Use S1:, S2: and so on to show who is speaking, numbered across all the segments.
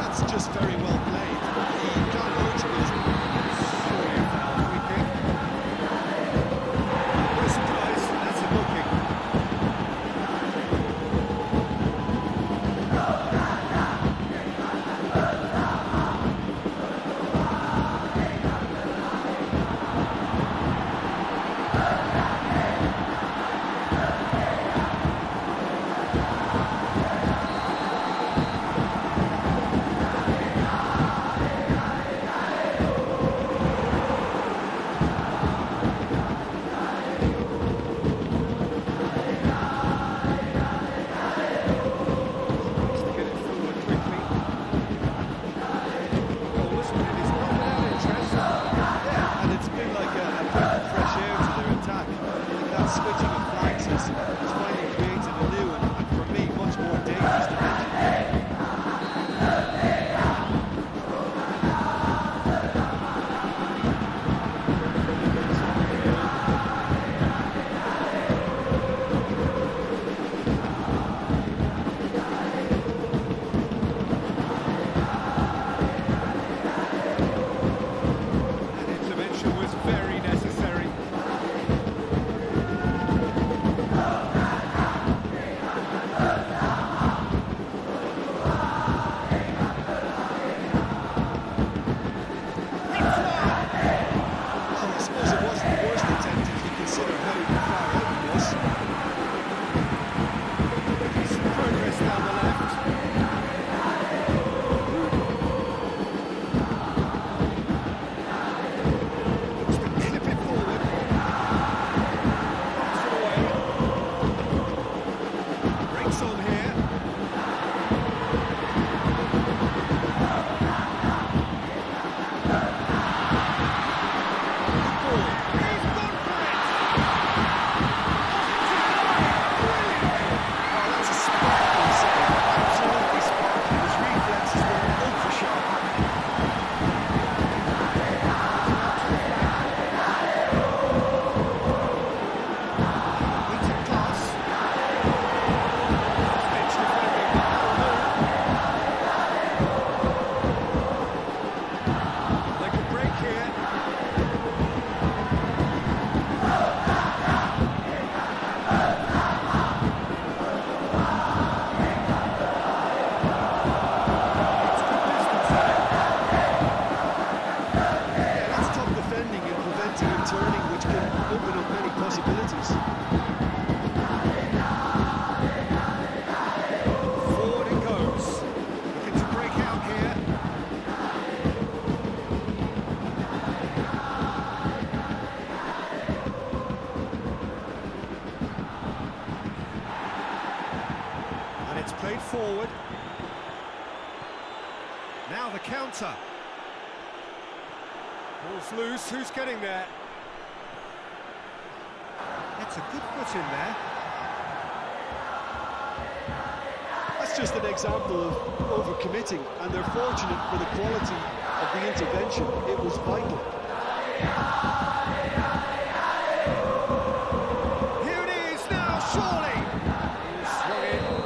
S1: That's just very well played.
S2: Ball's loose, who's getting there? That's a good foot in there.
S1: That's just an example of overcommitting, and they're fortunate for the quality of the intervention. It was vital.
S2: Here it is now, surely! Swung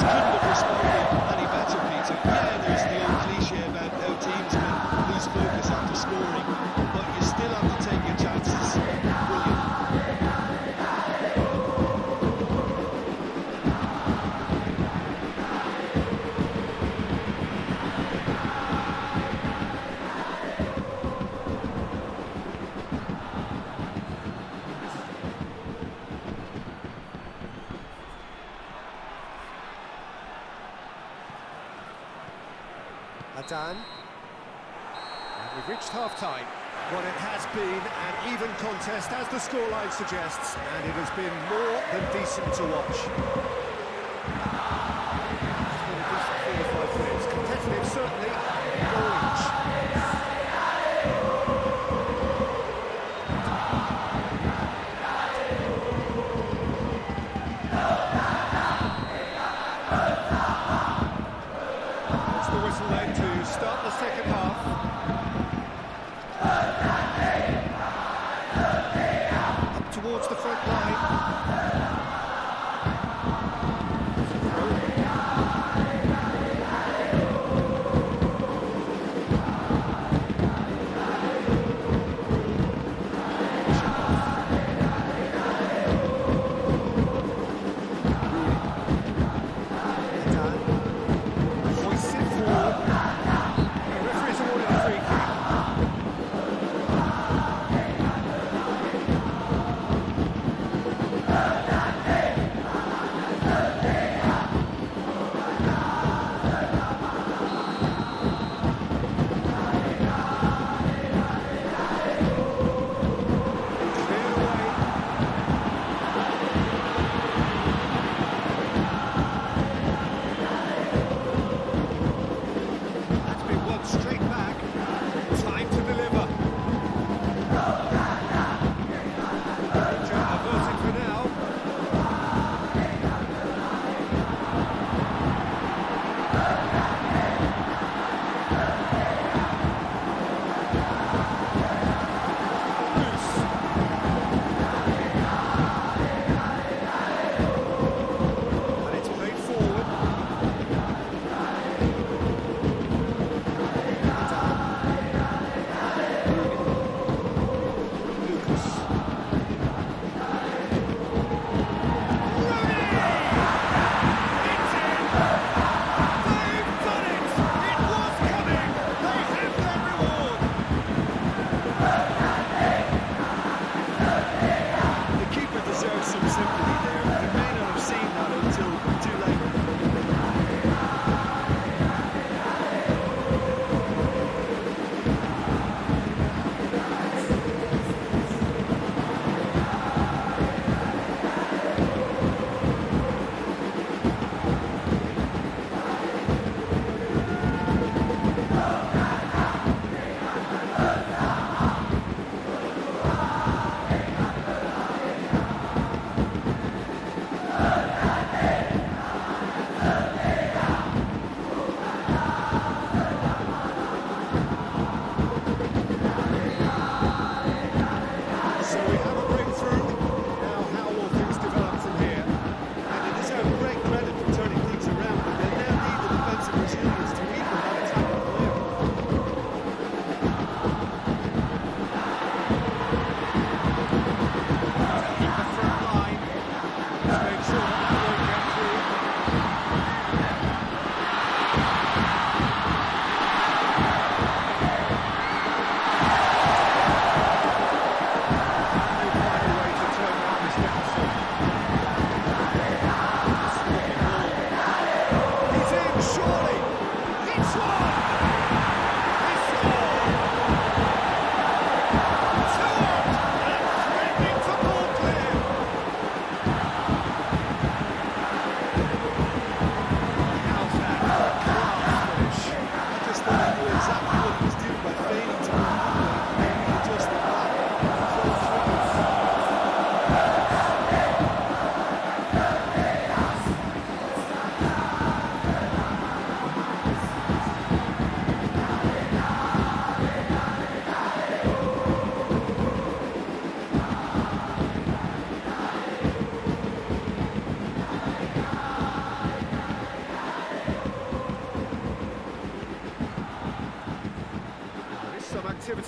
S2: Giants. contest as the scoreline suggests, and it has been more than decent to watch.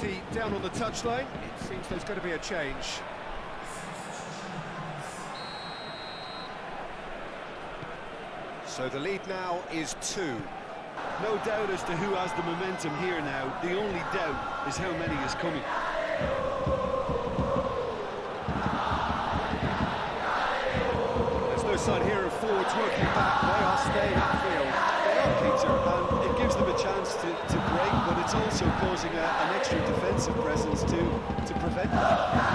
S2: penalty down on the touchline. It seems there's going to be a change. So the lead now is two.
S1: No doubt as to who has the momentum here now. The only doubt is how many is coming. causing a, an extra defensive presence to, to prevent that.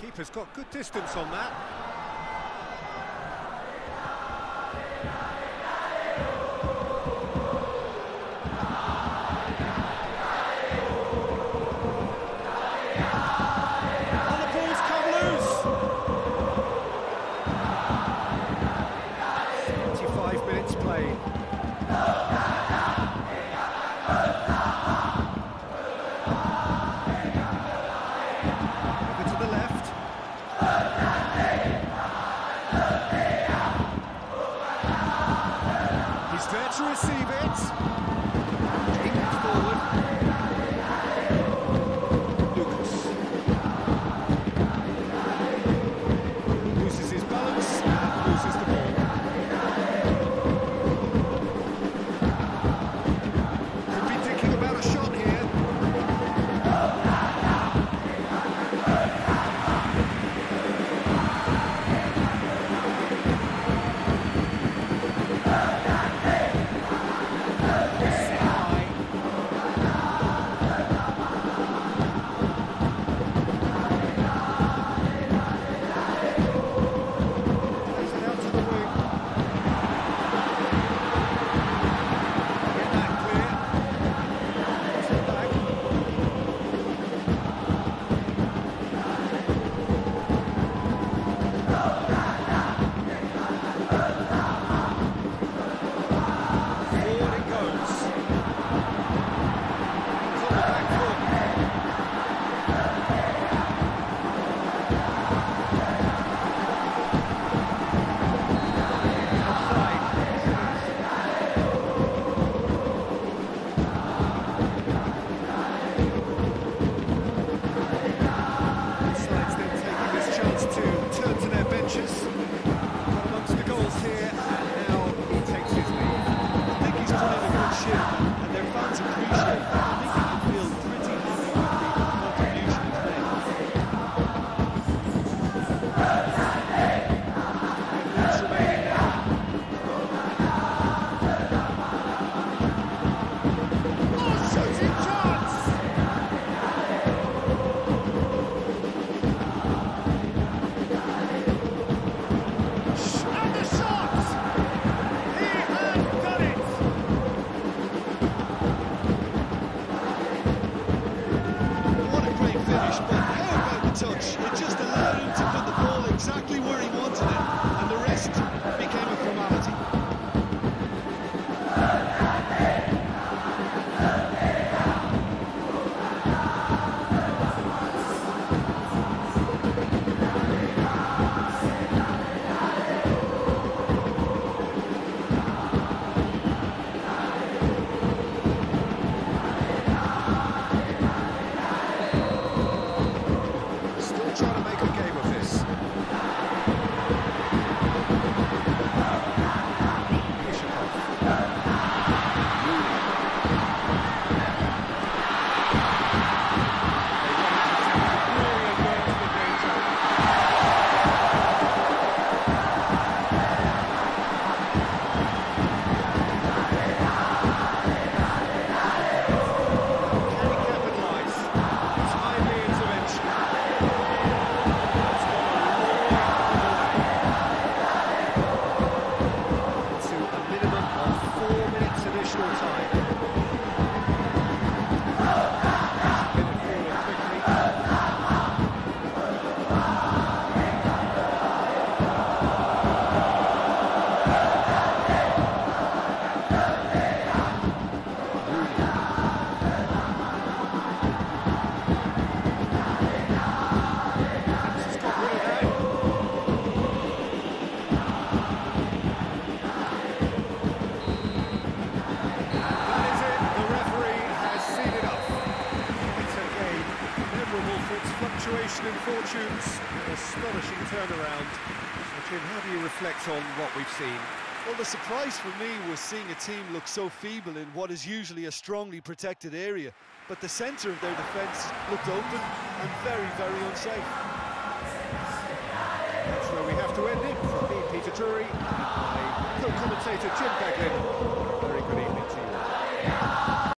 S2: Keeper's got good distance on that.
S1: surprise for me was seeing a team look so feeble in what is usually a strongly protected area, but the centre of their defence looked open and very, very unsafe.
S2: That's where we have to end it. From me, Peter Drury, and my co-commentator Jim Beglin, very good evening to you.